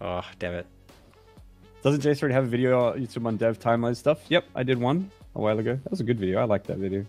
Oh, damn it. Doesn't Jace already have a video on YouTube on dev timeline stuff? Yep, I did one a while ago. That was a good video. I like that video.